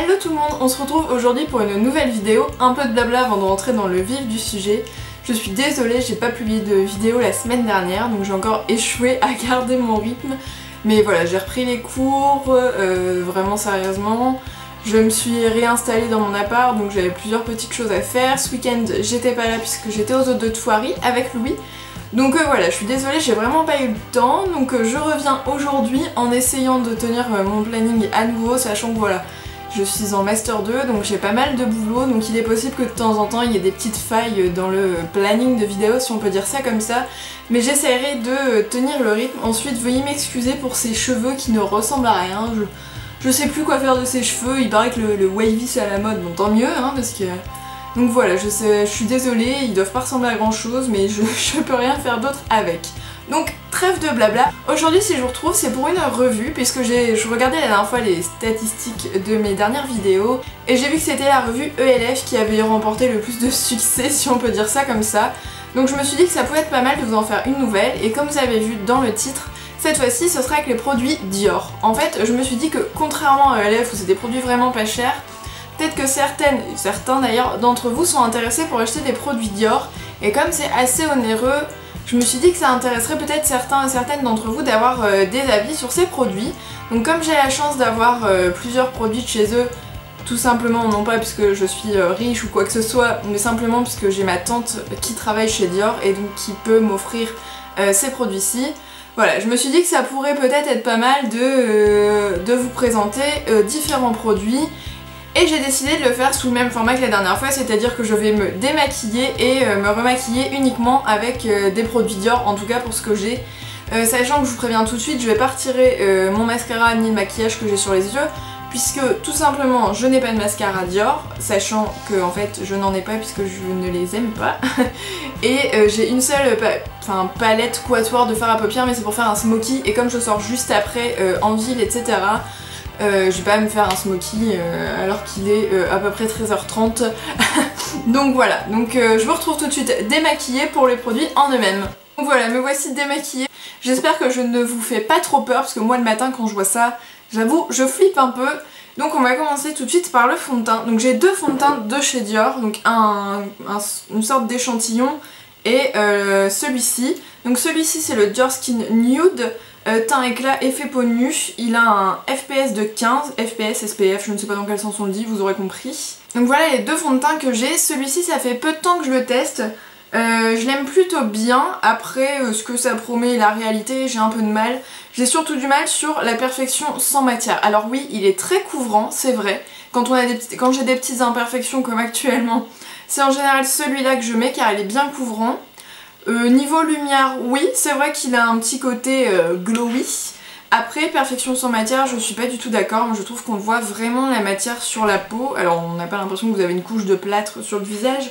Hello tout le monde, on se retrouve aujourd'hui pour une nouvelle vidéo, un peu de blabla avant de rentrer dans le vif du sujet. Je suis désolée, j'ai pas publié de vidéo la semaine dernière, donc j'ai encore échoué à garder mon rythme. Mais voilà, j'ai repris les cours, euh, vraiment sérieusement. Je me suis réinstallée dans mon appart, donc j'avais plusieurs petites choses à faire. Ce week-end, j'étais pas là puisque j'étais aux autres de Thoiry avec Louis. Donc euh, voilà, je suis désolée, j'ai vraiment pas eu le temps. Donc euh, je reviens aujourd'hui en essayant de tenir mon planning à nouveau, sachant que voilà, je suis en Master 2, donc j'ai pas mal de boulot, donc il est possible que de temps en temps il y ait des petites failles dans le planning de vidéo, si on peut dire ça comme ça. Mais j'essaierai de tenir le rythme. Ensuite, veuillez m'excuser pour ces cheveux qui ne ressemblent à rien. Je, sais plus quoi faire de ces cheveux, il paraît que le, wavy c'est à la mode, bon tant mieux, hein, parce que... Donc voilà, je, sais, je suis désolée, ils doivent pas ressembler à grand chose, mais je, je peux rien faire d'autre avec. Donc trêve de blabla. Aujourd'hui si je vous retrouve c'est pour une revue puisque je regardais la dernière fois les statistiques de mes dernières vidéos et j'ai vu que c'était la revue ELF qui avait remporté le plus de succès si on peut dire ça comme ça. Donc je me suis dit que ça pouvait être pas mal de vous en faire une nouvelle et comme vous avez vu dans le titre cette fois-ci ce sera avec les produits Dior. En fait je me suis dit que contrairement à ELF où c'est des produits vraiment pas chers Peut-être que certaines, certains d'ailleurs d'entre vous sont intéressés pour acheter des produits Dior et comme c'est assez onéreux, je me suis dit que ça intéresserait peut-être certains et certaines d'entre vous d'avoir euh, des avis sur ces produits. Donc comme j'ai la chance d'avoir euh, plusieurs produits de chez eux, tout simplement, non pas puisque je suis euh, riche ou quoi que ce soit, mais simplement puisque j'ai ma tante qui travaille chez Dior et donc qui peut m'offrir ces produits-ci. Voilà, je me suis dit que ça pourrait peut-être être pas mal de, de vous présenter différents produits et j'ai décidé de le faire sous le même format que la dernière fois, c'est-à-dire que je vais me démaquiller et euh, me remaquiller uniquement avec euh, des produits Dior, en tout cas pour ce que j'ai. Euh, sachant que je vous préviens tout de suite, je vais pas retirer mon mascara ni le maquillage que j'ai sur les yeux, puisque tout simplement je n'ai pas de mascara Dior, sachant que en fait je n'en ai pas puisque je ne les aime pas. et j'ai une seule palette quatuor de fard à paupières, mais c'est pour faire un smoky, et comme je sors juste après en ville, etc., euh, je vais pas me faire un smoky euh, alors qu'il est euh, à peu près 13h30. donc voilà, donc je vous retrouve tout de suite démaquillée pour les produits en eux-mêmes. Donc voilà, me voici démaquillée. J'espère que je ne vous fais pas trop peur parce que moi le matin quand je vois ça, j'avoue, je flippe un peu. Donc on va commencer tout de suite par le fond de teint. Donc j'ai deux fonds de teint de chez Dior, donc un, une sorte d'échantillon et celui-ci. Donc celui-ci c'est le Dior Skin Nude. Euh, teint éclat, effet peau il a un FPS de 15, FPS, SPF, je ne sais pas dans quel sens on le dit, vous aurez compris. Donc voilà les deux fonds de teint que j'ai, celui-ci ça fait peu de temps que je le teste, euh, je l'aime plutôt bien, après euh, ce que ça promet la réalité j'ai un peu de mal. J'ai surtout du mal sur la perfection sans matière. Alors oui il est très couvrant, c'est vrai, quand, quand j'ai des petites imperfections comme actuellement, c'est en général celui-là que je mets car il est bien couvrant. Euh, niveau lumière, oui, c'est vrai qu'il a un petit côté euh, glowy. Après, perfection sans matière, je suis pas du tout d'accord. Je trouve qu'on voit vraiment la matière sur la peau. Alors, on n'a pas l'impression que vous avez une couche de plâtre sur le visage,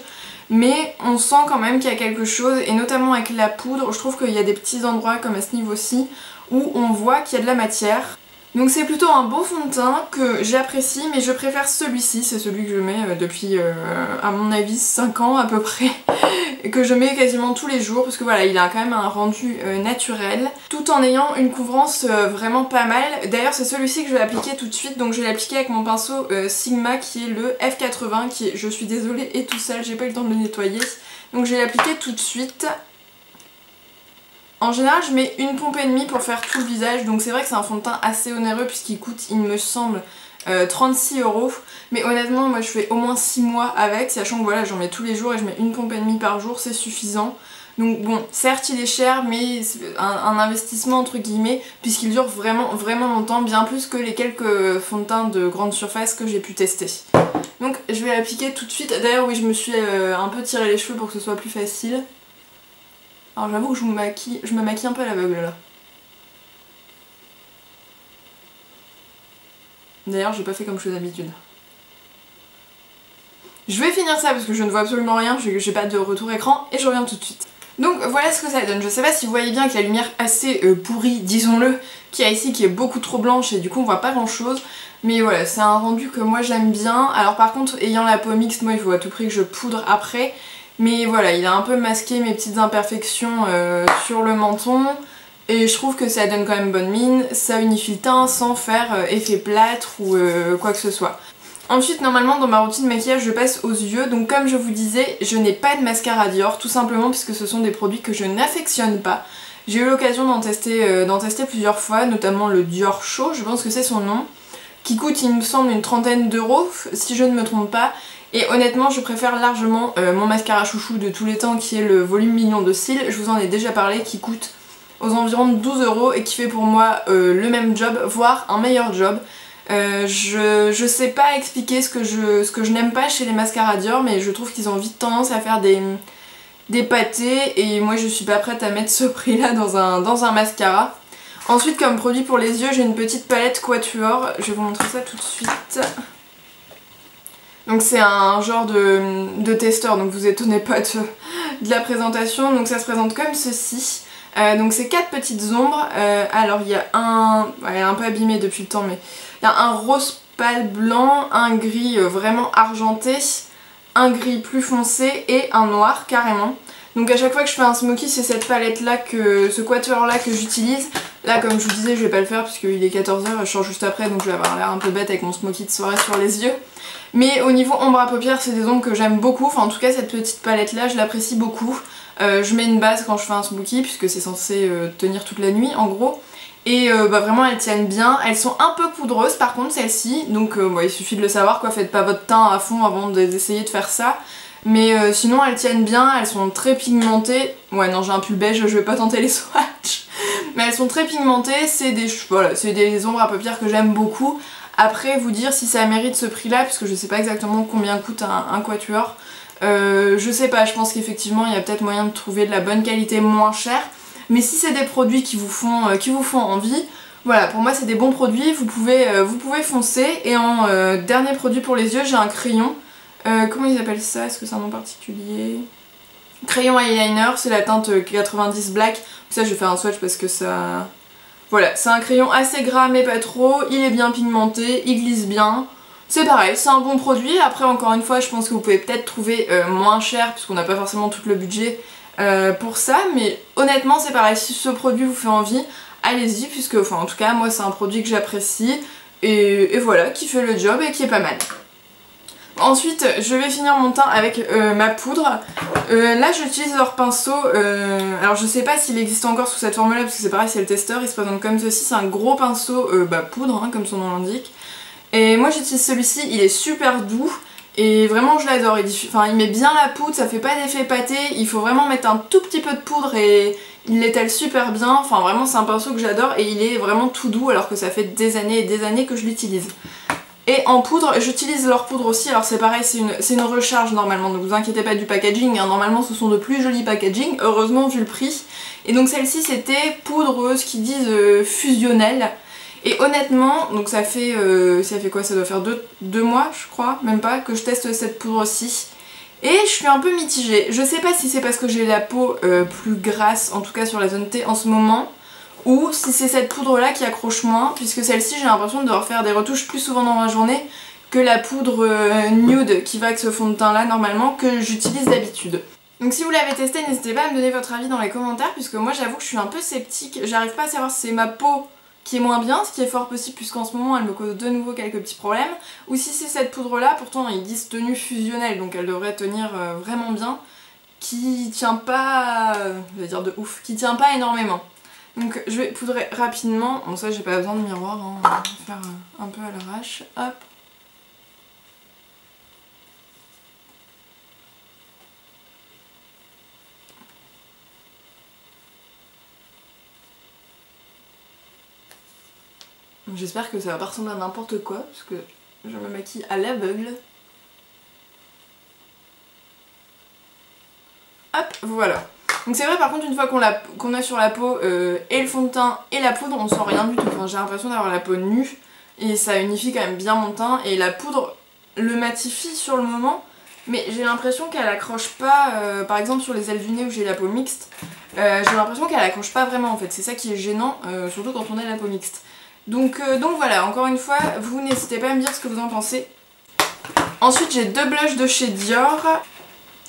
mais on sent quand même qu'il y a quelque chose, et notamment avec la poudre, je trouve qu'il y a des petits endroits comme à ce niveau-ci où on voit qu'il y a de la matière. Donc c'est plutôt un beau fond de teint que j'apprécie mais je préfère celui-ci, c'est celui que je mets euh, depuis à mon avis 5 ans à peu près et que je mets quasiment tous les jours parce que voilà il a quand même un rendu euh, naturel tout en ayant une couvrance vraiment pas mal. D'ailleurs c'est celui-ci que je vais appliquer tout de suite donc je vais l'appliquer avec mon pinceau Sigma qui est le F80 qui je suis désolée, est tout seul, j'ai pas eu le temps de le nettoyer. Donc je vais l'appliquer tout de suite. En général je mets une pompe et demie pour faire tout le visage donc c'est vrai que c'est un fond de teint assez onéreux puisqu'il coûte il me semble 36 euh, euros mais honnêtement moi je fais au moins 6 mois avec sachant que voilà j'en mets tous les jours et je mets une pompe et demie par jour c'est suffisant donc bon certes il est cher mais un, un investissement entre guillemets puisqu'il dure vraiment vraiment longtemps bien plus que les quelques fonds de teint de grande surface que j'ai pu tester donc je vais l'appliquer tout de suite d'ailleurs oui je me suis euh, un peu tiré les cheveux pour que ce soit plus facile alors j'avoue que je me maquille, je me maquille un peu à l'aveugle là. D'ailleurs j'ai pas fait comme je fais d'habitude. Je vais finir ça parce que je ne vois absolument rien, j'ai pas de retour écran et je reviens tout de suite. Donc voilà ce que ça donne. Je sais pas si vous voyez bien que la lumière assez euh, pourrie, disons-le, qui a ici qui est beaucoup trop blanche et du coup on voit pas grand chose. Mais voilà, c'est un rendu que moi j'aime bien. Alors par contre, ayant la peau mixte, moi il faut à tout prix que je poudre après. Mais voilà, il a un peu masqué mes petites imperfections euh, sur le menton. Et je trouve que ça donne quand même bonne mine, ça unifie le teint sans faire euh, effet plâtre ou quoi que ce soit. Ensuite, normalement, dans ma routine de maquillage, je passe aux yeux. Donc, comme je vous disais, je n'ai pas de mascara Dior, tout simplement puisque ce sont des produits que je n'affectionne pas. J'ai eu l'occasion d'en tester, euh, plusieurs fois, notamment le Dior Show, je pense que c'est son nom, qui coûte, il me semble, une trentaine d'euros, si je ne me trompe pas. Et honnêtement, je préfère largement euh, mon mascara chouchou de tous les temps, qui est le volume mignon de cils. Je vous en ai déjà parlé, qui coûte aux environs de 12 euros et qui fait pour moi euh, le même job, voire un meilleur job. Euh, je, je sais pas expliquer ce que je, n'aime pas chez les mascaras Dior, mais je trouve qu'ils ont vite tendance à faire des, pâtés et moi je suis pas prête à mettre ce prix là dans un, mascara. Ensuite comme produit pour les yeux j'ai une petite palette Quatuor, je vais vous montrer ça tout de suite. Donc c'est un genre de, testeur donc vous étonnez pas de, la présentation. Donc ça se présente comme ceci. Euh, donc c'est quatre petites ombres. Euh, alors il y a un... elle est un peu abîmée depuis le temps mais il y a un rose pâle blanc, un gris euh, vraiment argenté, un gris plus foncé et un noir carrément. Donc à chaque fois que je fais un smoky, c'est cette palette là, que ce quatuor là que j'utilise. Là comme je vous disais, je vais pas le faire puisqu'il est 14h, je sors juste après donc je vais avoir l'air un peu bête avec mon smoky de soirée sur les yeux. Mais au niveau ombre à paupières, c'est des ombres que j'aime beaucoup. Enfin en tout cas cette petite palette là, je l'apprécie beaucoup. Euh, je mets une base quand je fais un smoky puisque c'est censé euh, tenir toute la nuit en gros. Et euh, bah vraiment elles tiennent bien, elles sont un peu poudreuses par contre celles-ci, donc il suffit de le savoir quoi, faites pas votre teint à fond avant d'essayer de faire ça. Mais sinon elles tiennent bien, elles sont très pigmentées, ouais non j'ai un pull beige, je vais pas tenter les swatchs. Mais elles sont très pigmentées, c'est des, voilà, des ombres à paupières que j'aime beaucoup. Après vous dire si ça mérite ce prix là, puisque je sais pas exactement combien coûte un quatuor. Je sais pas, je pense qu'effectivement il y a peut-être moyen de trouver de la bonne qualité moins chère. Mais si c'est des produits qui vous font, euh, envie, voilà, pour moi c'est des bons produits, vous pouvez, euh, vous pouvez foncer. Et en euh, dernier produit pour les yeux, j'ai un crayon. comment ils appellent ça? Est-ce que c'est un nom particulier? Crayon eyeliner, c'est la teinte 90 black. Ça je vais faire un swatch parce que ça... Voilà, c'est un crayon assez gras mais pas trop, il est bien pigmenté, il glisse bien. C'est pareil, c'est un bon produit. Après, encore une fois, je pense que vous pouvez peut-être trouver moins cher puisqu'on n'a pas forcément tout le budget. Euh, pour ça, mais honnêtement c'est pareil, si ce produit vous fait envie, allez-y, puisque enfin en tout cas moi c'est un produit que j'apprécie, et, voilà, qui fait le job et qui est pas mal. Ensuite, je vais finir mon teint avec euh, ma poudre. Euh, là, j'utilise leur pinceau. alors, je sais pas s'il existe encore sous cette forme-là, parce que c'est pareil, c'est le testeur. Il se présente comme ceci. C'est un gros pinceau bah, poudre, hein, comme son nom l'indique. Et moi, j'utilise celui-ci. Il est super doux. Et vraiment je l'adore, il, enfin, il met bien la poudre, ça fait pas d'effet pâté, il faut vraiment mettre un tout petit peu de poudre et il l'étale super bien, enfin vraiment c'est un pinceau que j'adore et il est vraiment tout doux alors que ça fait des années et des années que je l'utilise. Et en poudre, j'utilise leur poudre aussi, alors c'est pareil, c'est une, recharge normalement, ne vous inquiétez pas du packaging, hein. normalement ce sont de plus jolis packaging, heureusement vu le prix. Et donc celle-ci c'était poudreuse qui disent euh, fusionnelle. Et honnêtement, donc ça fait, euh, ça fait quoi? Ça doit faire deux, mois, je crois, même pas, que je teste cette poudre aussi. Et je suis un peu mitigée. Je sais pas si c'est parce que j'ai la peau euh, plus grasse, en tout cas sur la zone T en ce moment, ou si c'est cette poudre là qui accroche moins, puisque celle-ci j'ai l'impression de devoir faire des retouches plus souvent dans la journée que la poudre euh, nude qui va avec ce fond de teint là normalement que j'utilise d'habitude. Donc si vous l'avez testé, n'hésitez pas à me donner votre avis dans les commentaires, puisque moi j'avoue que je suis un peu sceptique, j'arrive pas à savoir si c'est ma peau qui est moins bien, ce qui est fort possible puisqu'en ce moment elle me cause de nouveau quelques petits problèmes, ou si c'est cette poudre là, pourtant ils disent tenue fusionnelle donc elle devrait tenir euh, vraiment bien, qui tient pas, euh, je vais dire de ouf, qui tient pas énormément. Donc je vais poudrer rapidement, bon ça j'ai pas besoin de miroir, hein. on va faire euh, un peu à l'arrache, hop. J'espère que ça va pas ressembler à n'importe quoi, parce que je me maquille à l'aveugle. Hop, voilà. Donc c'est vrai par contre une fois qu'on a, sur la peau euh, et le fond de teint et la poudre, on sent rien du tout. J'ai l'impression d'avoir la peau nue et ça unifie quand même bien mon teint et la poudre le matifie sur le moment mais j'ai l'impression qu'elle accroche pas, euh, par exemple sur les ailes du nez où j'ai la peau mixte, euh, j'ai l'impression qu'elle accroche pas vraiment en fait, c'est ça qui est gênant, surtout quand on a la peau mixte. Donc, euh, donc voilà, encore une fois, vous n'hésitez pas à me dire ce que vous en pensez. Ensuite, j'ai deux blushs de chez Dior.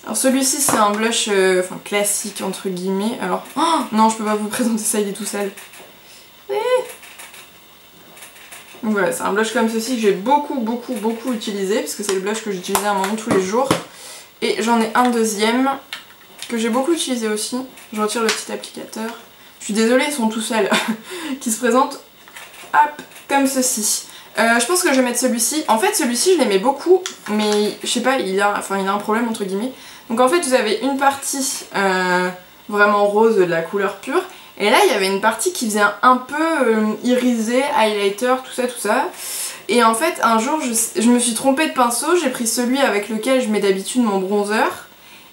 Alors celui-ci, c'est un blush euh, classique, entre guillemets. Alors, oh, non, je peux pas vous présenter ça, il est tout sale. Eh. Donc voilà, c'est un blush comme ceci que j'ai beaucoup, beaucoup, beaucoup utilisé, parce que c'est le blush que j'utilisais à un moment tous les jours. Et j'en ai un deuxième que j'ai beaucoup utilisé aussi. Je retire le petit applicateur. Je suis désolée, ils sont tout seuls. qui se présentent, hop, comme ceci. Euh, je pense que je vais mettre celui-ci. En fait, celui-ci, je l'aimais beaucoup, mais je sais pas, il a, a un problème entre guillemets. Donc en fait, vous avez une partie euh, vraiment rose de la couleur pure, et là, il y avait une partie qui faisait un, peu euh, irisé, highlighter, tout ça, tout ça. Et en fait, un jour, je, je me suis trompée de pinceau, j'ai pris celui avec lequel je mets d'habitude mon bronzer,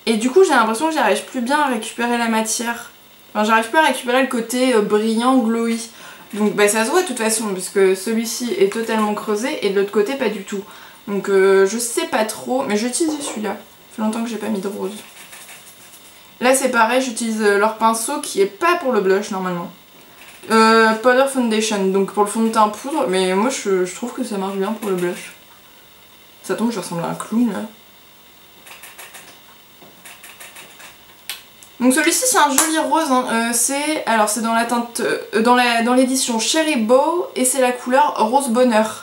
et du coup, j'ai l'impression que j'arrive plus bien à récupérer la matière. Enfin, j'arrive plus à récupérer le côté brillant, glowy. Donc bah, ça se voit de toute façon, puisque celui-ci est totalement creusé et de l'autre côté pas du tout. Donc euh, je sais pas trop, mais j'utilise celui-là. Ça fait longtemps que j'ai pas mis de rose. Là c'est pareil, j'utilise euh, leur pinceau qui est pas pour le blush normalement. Euh, Powder Foundation, donc pour le fond de teint poudre, mais moi je, je trouve que ça marche bien pour le blush. Ça tombe, je ressemble à un clown là. Donc celui-ci c'est un joli rose, hein. euh, c'est alors c'est dans la teinte euh, dans l'édition Cherry Bow et c'est la couleur rose bonheur.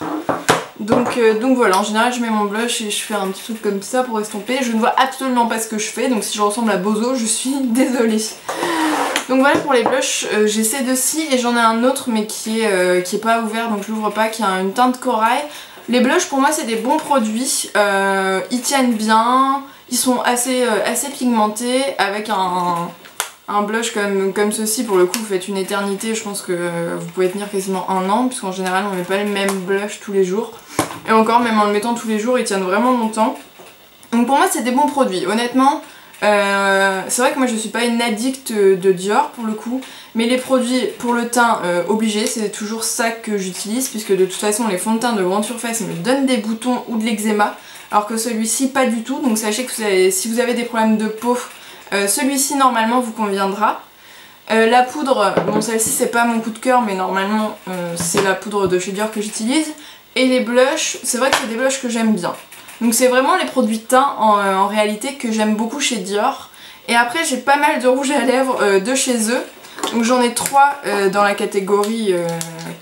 Donc, euh, donc voilà, en général je mets mon blush et je fais un petit truc comme ça pour estomper. Je ne vois absolument pas ce que je fais, donc si je ressemble à Bozo, je suis désolée. Donc voilà pour les blushs, j'ai ces deux-ci et j'en ai un autre mais qui est, qui est pas ouvert donc je l'ouvre pas, qui a une teinte corail. Les blushs pour moi c'est des bons produits, ils tiennent bien, ils sont assez, euh, assez pigmentés avec un, un blush comme, comme ceci. Pour le coup, vous faites une éternité. Je pense que vous pouvez tenir quasiment un an puisqu'en général, on met pas le même blush tous les jours. Et encore, même en le mettant tous les jours, ils tiennent vraiment longtemps. Donc pour moi, c'est des bons produits. Honnêtement, euh, c'est vrai que moi je suis pas une addict de Dior pour le coup, mais les produits pour le teint euh, obligé, c'est toujours ça que j'utilise, puisque de toute façon les fonds de teint de grande surface me donnent des boutons ou de l'eczéma, alors que celui-ci pas du tout, donc sachez que si vous avez des problèmes de peau, euh, celui-ci normalement vous conviendra. la poudre, bon celle-ci c'est pas mon coup de cœur, mais normalement c'est la poudre de chez Dior que j'utilise. Et les blushs, c'est vrai que c'est des blushs que j'aime bien. Donc c'est vraiment les produits teints euh, en, réalité que j'aime beaucoup chez Dior. Et après j'ai pas mal de rouges à lèvres euh, de chez eux. Donc j'en ai trois euh, dans la catégorie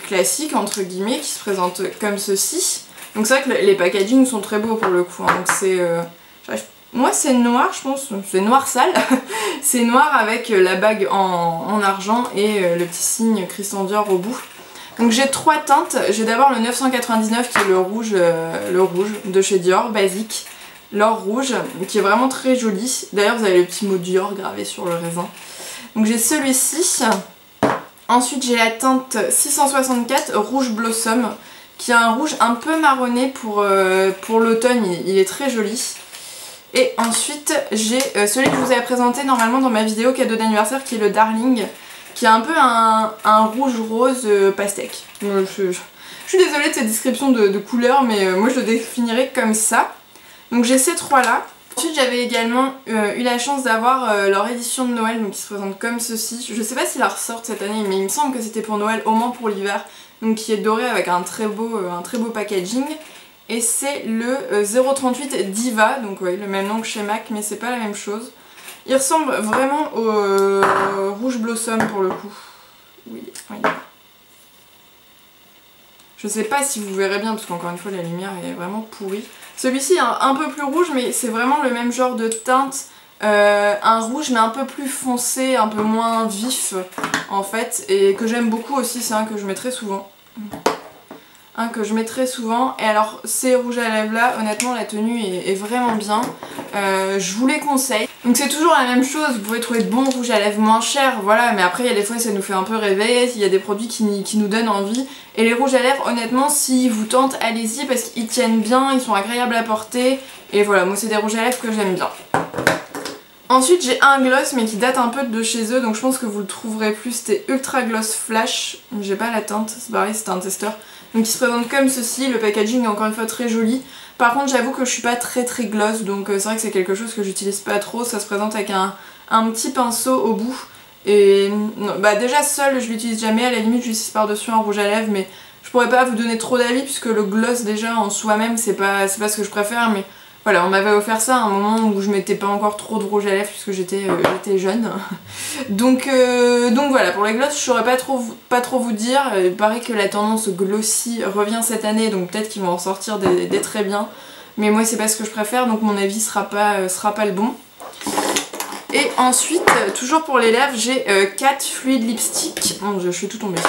classique entre guillemets qui se présentent comme ceci. Donc c'est vrai que les packagings sont très beaux pour le coup. Hein. C'est... moi c'est noir je pense, c'est noir sale. c'est noir avec la bague en, en argent et le petit signe Christian Dior au bout. Donc j'ai trois teintes. J'ai d'abord le 999 qui est le rouge, euh, le rouge de chez Dior, basique. L'or rouge, qui est vraiment très joli. D'ailleurs vous avez le petit mot Dior gravé sur le raisin. Donc j'ai celui-ci. Ensuite j'ai la teinte 664 rouge blossom qui a un rouge un peu marronné pour, euh, pour l'automne, il, est très joli. Et ensuite j'ai euh, celui que je vous avais présenté normalement dans ma vidéo cadeau d'anniversaire qui est le Darling qui a un peu un, rouge-rose euh, pastèque. Je, suis désolée de cette description de, couleur, mais moi je le définirais comme ça. Donc j'ai ces trois-là. Ensuite j'avais également eu la chance d'avoir leur édition de Noël, donc qui se présente comme ceci. Je sais pas s'ils la ressortent cette année, mais il me semble que c'était pour Noël, au moins pour l'hiver. Donc qui est doré avec un très beau, beau packaging. Et c'est le 038 Diva, donc oui, le même nom que chez MAC, mais c'est pas la même chose. Il ressemble vraiment au euh, rouge blossom pour le coup. Oui, oui. Je sais pas si vous verrez bien parce qu'encore une fois la lumière est vraiment pourrie. Celui-ci est un, peu plus rouge mais c'est vraiment le même genre de teinte. Euh, un rouge mais un peu plus foncé, un peu moins vif en fait. Et que j'aime beaucoup aussi, c'est un que je mets très souvent que je mets très souvent. Et alors ces rouges à lèvres là, honnêtement la tenue est, vraiment bien. Euh, je vous les conseille. Donc c'est toujours la même chose, vous pouvez trouver de bons rouges à lèvres moins chers, voilà, mais après il y a des fois ça nous fait un peu rêver, il y a des produits qui, qui nous donnent envie. Et les rouges à lèvres, honnêtement, si vous tentent, allez-y parce qu'ils tiennent bien, ils sont agréables à porter. Et voilà, moi c'est des rouges à lèvres que j'aime bien. Ensuite j'ai un gloss mais qui date un peu de chez eux donc je pense que vous le trouverez plus. C'était Ultra Gloss Flash. J'ai pas la teinte, c'est pareil c'était un testeur. Donc il se présente comme ceci, le packaging est encore une fois très joli. Par contre j'avoue que je suis pas très très gloss donc euh, c'est vrai que c'est quelque chose que j'utilise pas trop. Ça se présente avec un, petit pinceau au bout. Et bah déjà seul je l'utilise jamais, à la limite j'utilise par dessus un rouge à lèvres mais je pourrais pas vous donner trop d'avis puisque le gloss déjà en soi-même c'est pas, pas ce que je préfère mais Voilà, on m'avait offert ça à un moment où je mettais pas encore trop de rouge à lèvres puisque j'étais euh, jeune. donc, euh, donc voilà, pour les glosses, je saurais pas trop, pas trop vous dire. Il paraît que la tendance glossy revient cette année, donc peut-être qu'ils vont en sortir des, très bien. Mais moi, c'est pas ce que je préfère, donc mon avis sera pas, euh, sera pas le bon. Et ensuite, toujours pour les lèvres, j'ai 4 fluides lipstick. Bon, je, je suis tout tombée.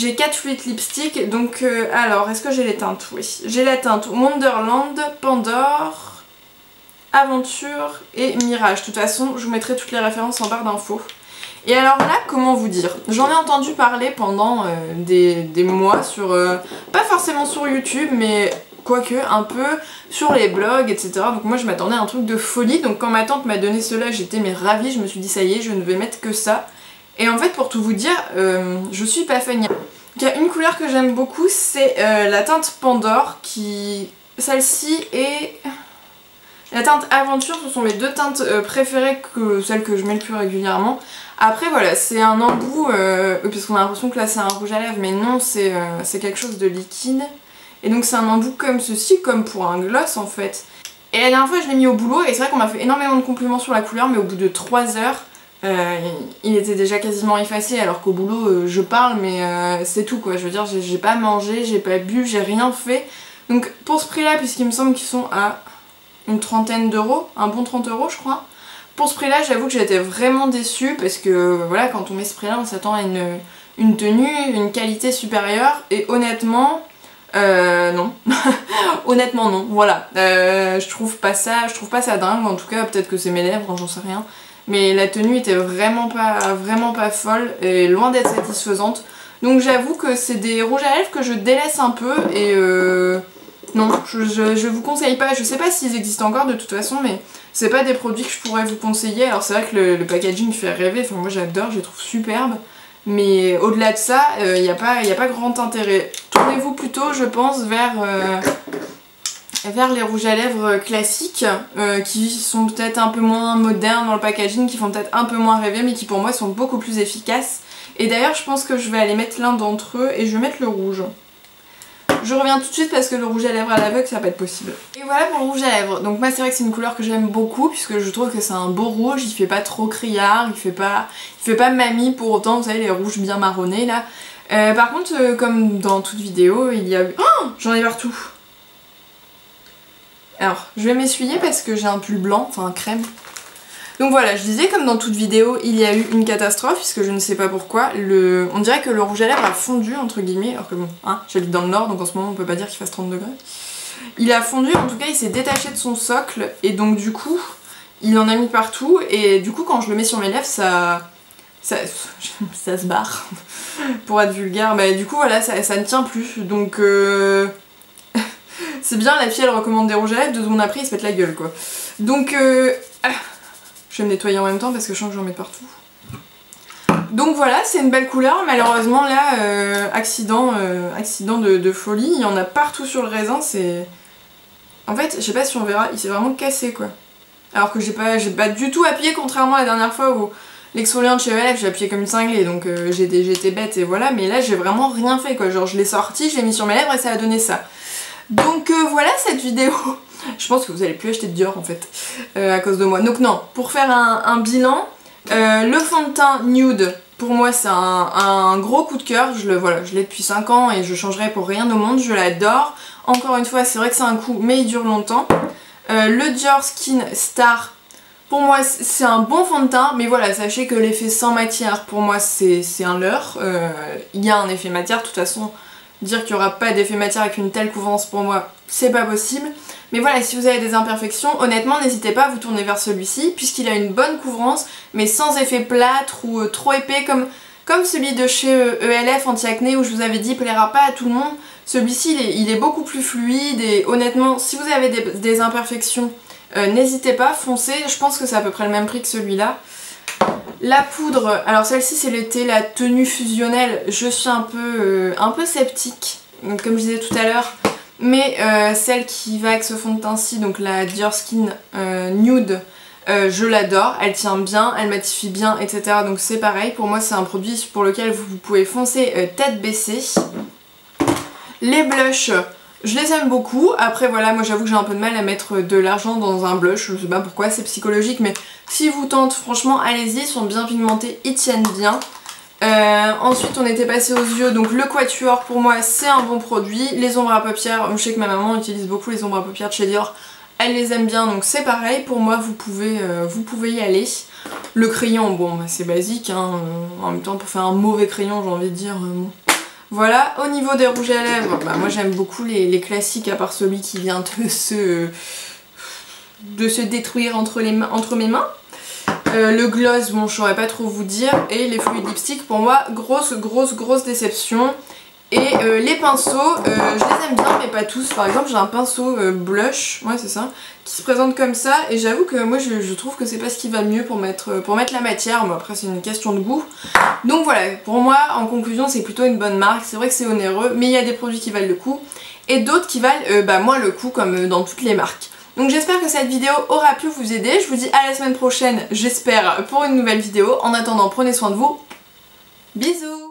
J'ai 4 fluides lipstick, donc euh, alors, est-ce que j'ai les teintes? Oui. J'ai la teinte Wonderland, Pandore, Aventure et Mirage. De toute façon, je vous mettrai toutes les références en barre d'infos. Et alors là, comment vous dire? J'en ai entendu parler pendant euh, des, mois sur... Euh, pas forcément sur YouTube, mais quoique un peu sur les blogs, etc. Donc moi je m'attendais à un truc de folie. Donc quand ma tante m'a donné cela, j'étais mais ravie. Je me suis dit ça y est, je ne vais mettre que ça. Et en fait, pour tout vous dire, euh, je suis pas fan. Il y a une couleur que j'aime beaucoup, c'est euh, la teinte Pandore, qui... Celle-ci et... La teinte Aventure, ce sont mes deux teintes euh, préférées que celles que je mets le plus régulièrement. Après voilà, c'est un embout, puisqu'on a l'impression que là c'est un rouge à lèvres, mais non, c'est quelque chose de liquide. Et donc c'est un embout comme ceci, comme pour un gloss en fait. Et la dernière fois je l'ai mis au boulot, et c'est vrai qu'on m'a fait énormément de compliments sur la couleur, mais au bout de 3 heures, euh, il était déjà quasiment effacé alors qu'au boulot euh, je parle mais euh, c'est tout quoi. Je veux dire j'ai pas mangé, j'ai pas bu, j'ai rien fait. Donc pour ce prix là puisqu'il me semble qu'ils sont à une trentaine d'euros, un bon 30 euros je crois. Pour ce prix là j'avoue que j'étais vraiment déçue parce que voilà quand on met ce prix là on s'attend à une, une tenue, une qualité supérieure et honnêtement non. Honnêtement non, voilà. je trouve pas ça, je trouve pas ça dingue, en tout cas peut-être que c'est mes lèvres, j'en sais rien mais la tenue était vraiment pas, vraiment pas folle et loin d'être satisfaisante. Donc j'avoue que c'est des rouges à lèvres que je délaisse un peu et euh, non, je, je, vous conseille pas, je sais pas s'ils existent encore de toute façon mais c'est pas des produits que je pourrais vous conseiller. Alors c'est vrai que le, packaging fait rêver, enfin moi j'adore, je les trouve superbes. Mais au-delà de ça, il euh, n'y a, pas, a pas grand intérêt. Tournez-vous plutôt, je pense, vers euh, vers les rouges à lèvres classiques euh, qui sont peut-être un peu moins modernes dans le packaging, qui font peut-être un peu moins rêver mais qui pour moi sont beaucoup plus efficaces. Et d'ailleurs je pense que je vais aller mettre l'un d'entre eux et je vais mettre le rouge. Je reviens tout de suite parce que le rouge à lèvres à l'aveugle ça va pas être possible. Et voilà pour le rouge à lèvres. Donc moi c'est vrai que c'est une couleur que j'aime beaucoup puisque je trouve que c'est un beau rouge, il fait pas trop criard, il fait pas, il fait pas mamie pour autant, vous savez les rouges bien marronnés là. Euh, par contre euh, comme dans toute vidéo il y a... Oh J'en ai partout alors, je vais m'essuyer parce que j'ai un pull blanc, enfin un crème. Donc voilà, je disais comme dans toute vidéo, il y a eu une catastrophe puisque je ne sais pas pourquoi. On dirait que le rouge à lèvres a fondu entre guillemets, alors que bon, hein, j'habite dans le nord donc en ce moment on peut pas dire qu'il fasse 30 degrés. Il a fondu, en tout cas il s'est détaché de son socle et donc du coup il en a mis partout et du coup quand je le mets sur mes lèvres ça... Ça, ça se barre pour être vulgaire. Bah du coup voilà ça, ça ne tient plus donc... Euh... C'est bien, la fille elle recommande des rouges à lèvres, deux secondes après ils se mettent la gueule quoi. Donc euh, ah, je vais me nettoyer en même temps parce que je sens que j'en mets partout. Donc voilà, c'est une belle couleur, malheureusement là, euh, accident, euh, accident de, folie, il y en a partout sur le raisin, c'est... En fait, je sais pas si on verra, il s'est vraiment cassé quoi. Alors que j'ai pas, pas du tout appuyé contrairement à la dernière fois où l'exfoliant de chez ELF j'ai appuyé comme une cinglée donc j'étais bête et voilà, mais là j'ai vraiment rien fait quoi, genre je l'ai sorti, je l'ai mis sur mes lèvres et ça a donné ça. Donc euh, voilà cette vidéo. Je pense que vous allez plus acheter de Dior en fait euh, à cause de moi. Donc non, pour faire un, bilan, euh, le fond de teint nude, pour moi c'est un, gros coup de cœur. Je l'ai voilà, depuis 5 ans et je changerai pour rien au monde. Je l'adore. Encore une fois, c'est vrai que c'est un coup, mais il dure longtemps. le Dior Skin Star, pour moi c'est un bon fond de teint, mais voilà, sachez que l'effet sans matière, pour moi c'est un leurre. Il y a un effet matière, de toute façon Dire qu'il n'y aura pas d'effet matière avec une telle couvrance pour moi, c'est pas possible. Mais voilà, si vous avez des imperfections, honnêtement, n'hésitez pas à vous tourner vers celui-ci, puisqu'il a une bonne couvrance, mais sans effet plâtre ou euh, trop épais, comme, celui de chez ELF euh, anti-acné, où je vous avais dit, plaira pas à tout le monde. Celui-ci, il, est, beaucoup plus fluide, et honnêtement, si vous avez des, imperfections, euh, n'hésitez pas, foncez, je pense que c'est à peu près le même prix que celui-là. La poudre, alors celle-ci c'est l'été, la tenue fusionnelle, je suis un peu, euh, un peu sceptique, comme je disais tout à l'heure, mais euh, celle qui va avec ce fond de teint-ci, donc la Dior Skin euh, Nude, je l'adore, elle tient bien, elle matifie bien, etc. Donc c'est pareil, pour moi c'est un produit pour lequel vous, pouvez foncer tête baissée. Les blushs, Je les aime beaucoup, après voilà, moi j'avoue que j'ai un peu de mal à mettre de l'argent dans un blush, je sais pas pourquoi, c'est psychologique, mais si vous tente, franchement, allez-y, ils sont bien pigmentés, ils tiennent bien. Euh, ensuite on était passé aux yeux, donc le Quatuor pour moi c'est un bon produit. Les ombres à paupières, je sais que ma maman utilise beaucoup les ombres à paupières de chez Dior, elle les aime bien donc c'est pareil, pour moi vous pouvez, euh, vous pouvez y aller. Le crayon, bon bah, c'est basique, hein. en même temps pour faire un mauvais crayon j'ai envie de dire, euh, Voilà, au niveau des rouges à lèvres, bah, moi j'aime beaucoup les, classiques à part celui qui vient de se, de se détruire entre, les, entre mes mains. Euh, le gloss, bon je saurais pas trop vous dire. Et les fluides lipstick, pour moi, grosse, grosse, grosse déception. Et euh, les pinceaux, euh, je les aime bien mais pas tous. Par exemple j'ai un pinceau blush, ouais c'est ça, qui se présente comme ça. Et j'avoue que moi je, trouve que c'est pas ce qui va mieux pour mettre, pour mettre la matière. Mais après c'est une question de goût. Donc voilà, pour moi en conclusion c'est plutôt une bonne marque. C'est vrai que c'est onéreux mais il y a des produits qui valent le coup. Et d'autres qui valent bah, moins le coup comme dans toutes les marques. Donc j'espère que cette vidéo aura pu vous aider. Je vous dis à la semaine prochaine, j'espère, pour une nouvelle vidéo. En attendant, prenez soin de vous. Bisous